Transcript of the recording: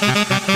Música